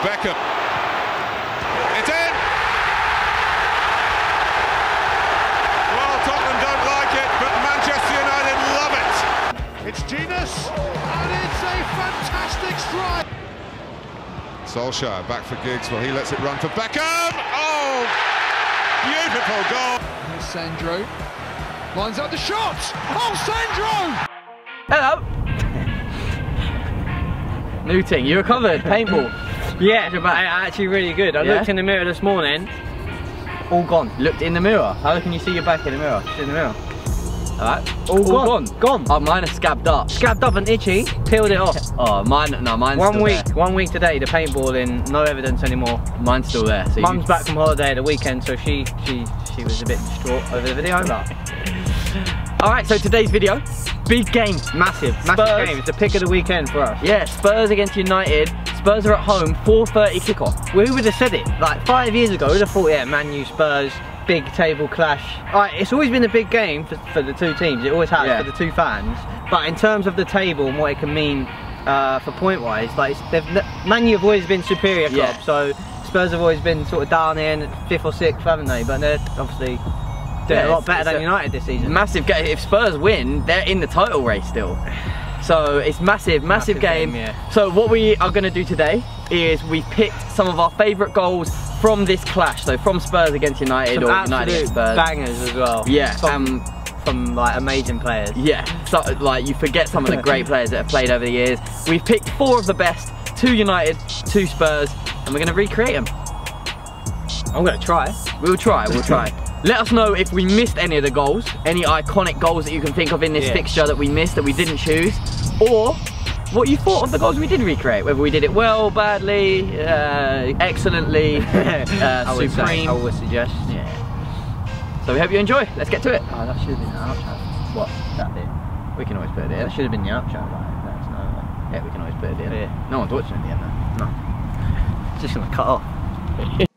Beckham. It's in! Well, Tottenham don't like it, but Manchester United love it. It's Jenas, and it's a fantastic strike. Solskjaer back for Giggs. Well, he lets it run for Beckham. Oh, beautiful goal. Here's Sandro. Lines up the shot. Oh, Sandro! Hello. New thing, you recovered, paintball. Yeah, but I- uh, actually really good. I Yeah? looked in the mirror this morning. All gone. Looked in the mirror. How can you see your back in the mirror? It's in the mirror. Alright. All, All gone. Gone. Oh, mine are scabbed up. Scabbed up and itchy. Peeled it off. Oh, mine, no, mine's one week. there. One week today. The paintballing. No evidence anymore. Mine's still there. So Mum's you... back from holiday at the weekend, so she she she was a bit distraught over the video. But Alright, so today's video, big game. massive, massive Spurs. game. It's the pick of the weekend for us. Yeah, Spurs against United. Spurs are at home, 4.30 kickoff. Well, who would have said it? Like five years ago, who'd have thought, yeah, Man U Spurs, big table clash. Alright, it's always been a big game for, for the two teams. It always has Yeah. for the two fans. But in terms of the table and what it can mean uh, for point wise, like they've, Man U have always been superior club. Yeah. So Spurs have always been sort of down in fifth or sixth, haven't they? But they're obviously doing Yeah, a lot better than a United this season. Massive game. If Spurs win, they're in the title race still. So it's massive, massive, Massive game. game, yeah. So what we are going to do today is we picked some of our favourite goals from this clash. So from Spurs against United Some or United against Spurs. bangers as well. Yeah, From, um, from like amazing players. Yeah, so like you forget some of the great players that have played over the years. We've picked four of the best, two United, two Spurs, and we're going to recreate them. I'm gonna try. We'll try, we'll try. Let us know if we missed any of the goals, any iconic goals that you can think of in this Yeah. fixture that we missed, that we didn't choose, or what you thought of the goals we did recreate, whether we did it well, badly, uh, excellently, uh, I would say, supreme. I would suggest. Yeah. So we hope you enjoy. Let's get to it. Oh, that should have been the outro. What? That bit. We can always put it in. That should have been the outro. Like, that's no. Yeah, we can always put it in. Yeah. No one's watching at the end though. No. Just gonna cut off.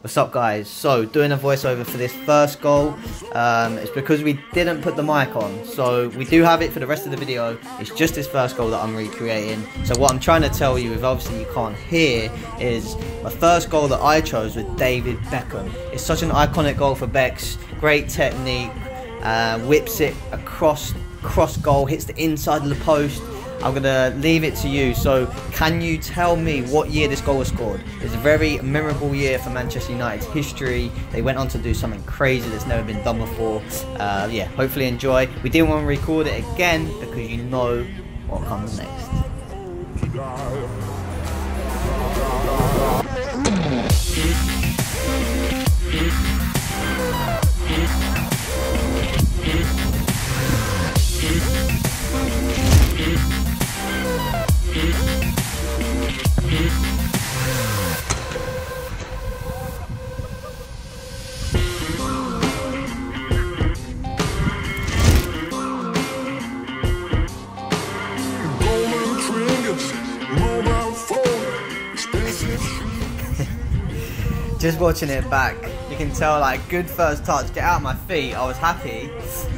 What's up guys? So doing a voiceover for this first goal um, It's because we didn't put the mic on. So we do have it for the rest of the video. It's just this first goal that I'm recreating. So what I'm trying to tell you, if obviously you can't hear Is my first goal that I chose with David Beckham. It's such an iconic goal for Becks Great technique uh, Whips it across cross goal Hits the inside of the post I'm gonna leave it to you. So, can you tell me what year this goal was scored? It's a very memorable year for Manchester United's history. They went on to do something crazy that's never been done before. Uh, yeah, hopefully enjoy. We didn't want to record it again because you know what comes next. Watching it back, you can tell like good first touch, get out of my feet. I was happy,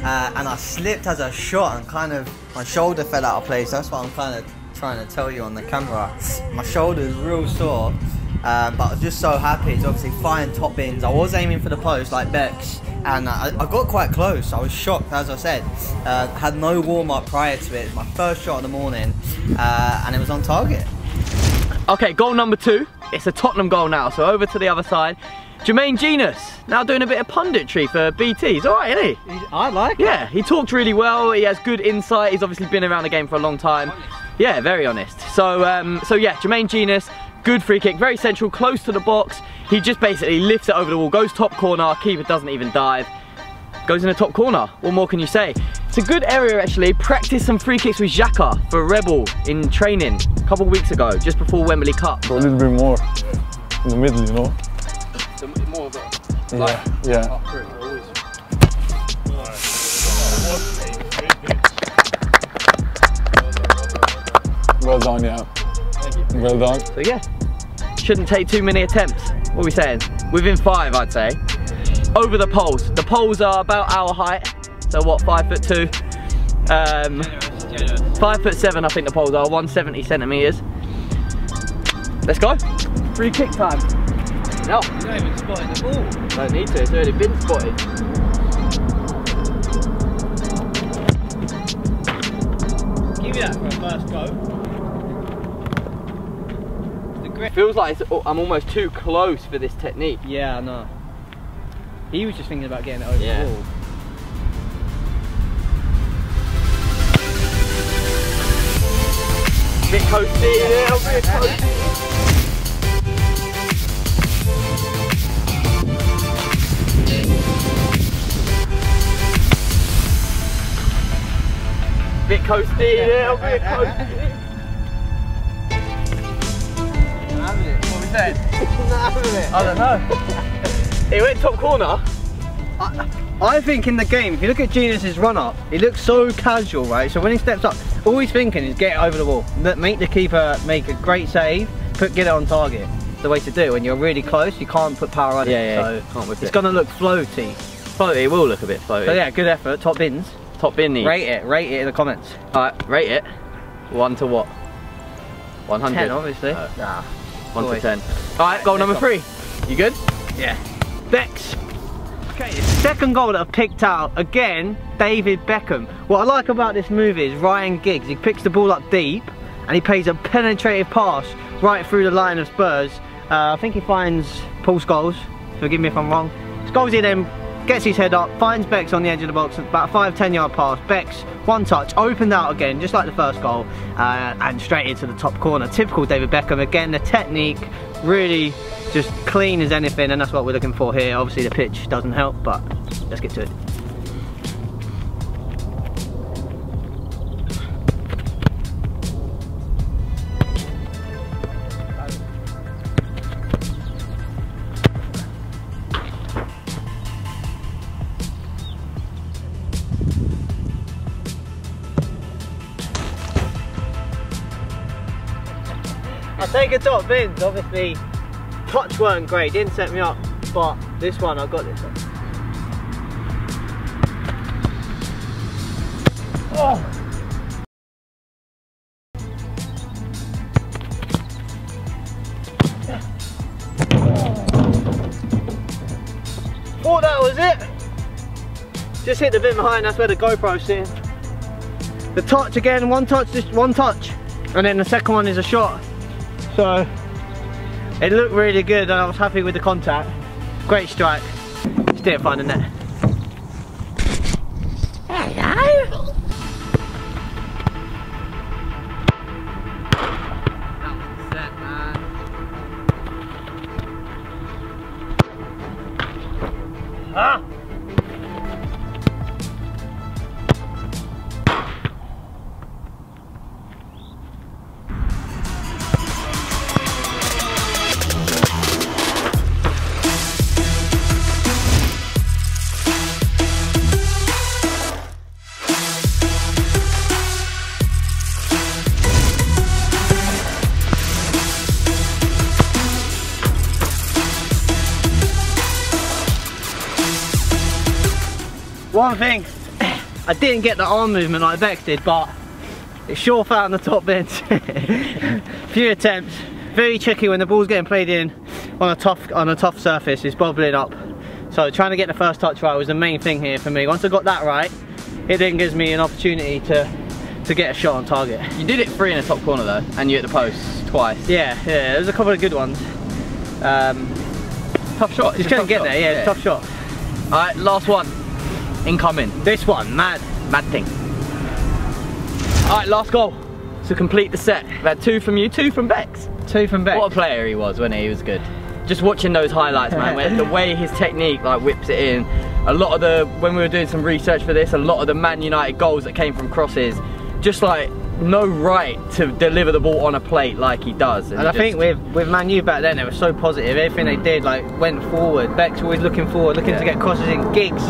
uh, and I slipped as I shot, and kind of my shoulder fell out of place. That's what I'm kind of trying to tell you on the camera. My shoulder is real sore, uh, but I was just so happy to obviously find top ins. I was aiming for the post like Becks, and I, I got quite close. I was shocked, as I said. Uh, had no warm up prior to it. My first shot of the morning, uh, and it was on target. Okay, goal number two. It's a Tottenham goal now, so over to the other side. Jermaine Jenas, now doing a bit of punditry for BT. He's alright, isn't he? I like Yeah, he talked really well. He has good insight. He's obviously been around the game for a long time. Yeah, very honest. So, um, so yeah, Jermaine Jenas, good free kick, very central, close to the box. He just basically lifts it over the wall, goes top corner, keeper doesn't even dive. Goes in the top corner. What more can you say? It's a good area actually. Practice some free kicks with Xhaka for Rebel in training couple of weeks ago, just before Wembley Cup. a little bit more in the middle, you know? So more of a Yeah, yeah. Well done, yeah. Well done. So yeah, shouldn't take too many attempts. What are we saying? Within five, I'd say. Over the poles. The poles are about our height. So what, five foot two? Um, five foot seven, I think the poles are, 170 centimeters. Let's go. Free kick time. No, You don't even spotted the ball. don't need to. It's already been spotted. Give me that for a first go. The grip. Feels like it's, oh, I'm almost too close for this technique. Yeah, I know. He was just thinking about getting it over Yeah. the wall. Bit coasty, little bit coasty. Bit coasty, little bit coasty. What we said? I don't know. It went top corner. I think in the game, if you look at Jenas's run up, he looks so casual, right? So when he steps up, all he's thinking is get it over the wall. Make the keeper make a great save, put get it on target. The way to do it. When you're really close, you can't put power on Yeah, it. yeah, so can't whip it's it. gonna look floaty. Floaty, it will look a bit floaty. So yeah, good effort. Top bins. Top bin needs. Rate it. Rate it in the comments. Alright, rate it. One to what? 100. Ten, obviously. Uh, nah. One to ten. Alright, goal Let's number go. three. You good? Yeah. Becks. Okay, second goal that I've picked out, again, David Beckham. What I like about this move is Ryan Giggs, he picks the ball up deep and he plays a penetrative pass right through the line of Spurs. Uh, I think he finds Paul Scholes, forgive me if I'm wrong. Scholes he then gets his head up, finds Becks on the edge of the box, about a 5 10 yard pass. Becks, one touch, opened out again, just like the first goal, uh, and straight into the top corner. Typical David Beckham. Again, the technique really just clean as anything, and that's what we're looking for here. Obviously, the pitch doesn't help, but let's get to it. I take a top bins, obviously touch weren't great, didn't set me up, but this one I got this one. Oh. Thought that was it. Just hit the bit behind, that's where the GoPro's sitting. The touch again, one touch, just one touch. And then the second one is a shot. So it looked really good and I was happy with the contact. Great strike. Just didn't find the net. Hello. Ah! One thing, I didn't get the arm movement I did, but it sure found the top bench. Few attempts, very tricky when the ball's getting played in on a tough on a tough surface. It's bobbling up. So trying to get the first touch right was the main thing here for me. Once I got that right, it then gives me an opportunity to to get a shot on target. You did it free in the top corner though, and you hit the post twice. Yeah, yeah, there's a couple of good ones. Um, Tough shot. just couldn't get there. Yeah, a tough shot. Alright, last one. Incoming. This one, mad. Mad thing. Alright, last goal. To complete the set. We've had two from you, two from Becks. Two from Becks. What a player he was, wasn't he? He was good. Just watching those highlights, man, where the way his technique like whips it in. A lot of the, when we were doing some research for this, a lot of the Man United goals that came from crosses, just like no right to deliver the ball on a plate like he does. And I just- think with with Man U back then, they were so positive. Everything they did, like, went forward. Beck's always looking forward, looking to get crosses in. Giggs,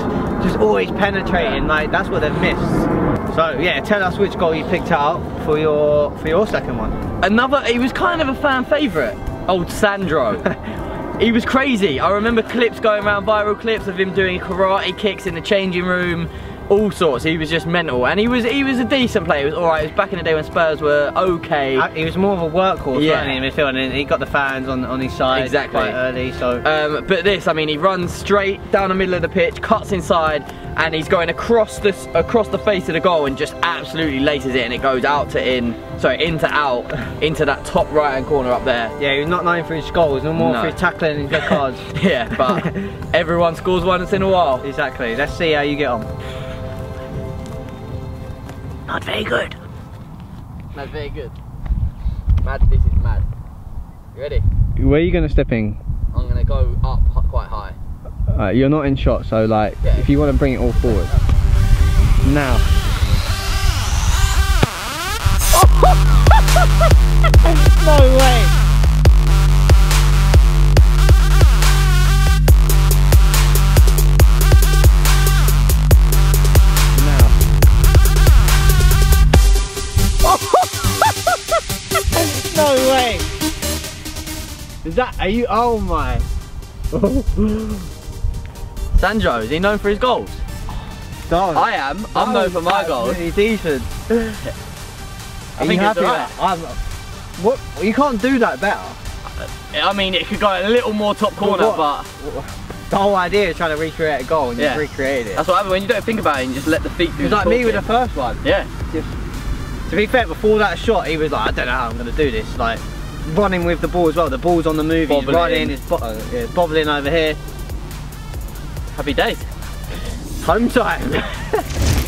just always penetrating. Like that's what they've missed. So yeah, tell us which goal you picked out for your for your second one. Another, he was kind of a fan favourite, old Sandro. he was crazy. I remember clips going around, viral clips of him doing karate kicks in the changing room. All sorts. He was just mental, and he was he was a decent player. He was all right. It was back in the day when Spurs were okay. Uh, He was more of a workhorse, Yeah. he, in midfield, and he got the fans on, on his side Exactly. quite early, so... Um, but this, I mean, he runs straight down the middle of the pitch, cuts inside, and he's going across this across the face of the goal and just absolutely laces it, and it goes out to in, sorry, into out, into that top right hand corner up there. yeah, he's not known for his goals, no more No. for his tackling and his cards. Yeah, but everyone scores once in a while. exactly, let's see how you get on. Not very good. Not very good. Mad, this is mad. You ready? Where are you going to step in? I'm gonna go up quite high. Uh, you're not in shot, so like, Yeah. if you want to bring it all forward. Now. no way! Way! Is that, are you, oh my. Sandro, is he known for his goals? Don't. I am. I'm known for my goals. Really decent. I think you it's happy with I'm, what? You can't do that better. I mean, it could go a little more top corner, what- but The whole idea is trying to recreate a goal and Yeah. you've recreated it. that's what happens when you don't think about it and you just let the feet do It was the like me with the first one. Yeah. To be fair, before that shot, he was like, I don't know how I'm going to do this. Like, running with the ball as well. The ball's on the move, he's Bobbling. running, he's bo uh, yeah, bobbling over here. Happy days. Home time.